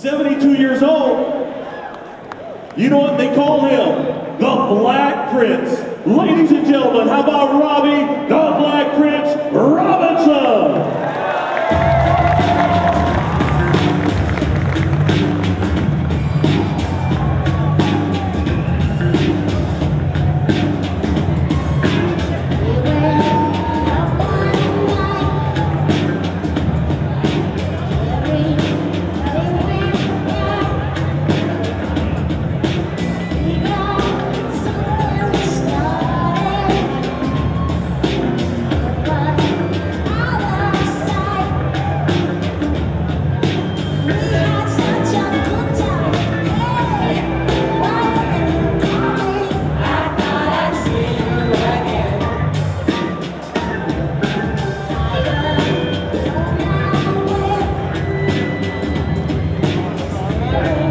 72 years old. You know what they call him? The Black Prince. Ladies and gentlemen, how about Robbie Amen.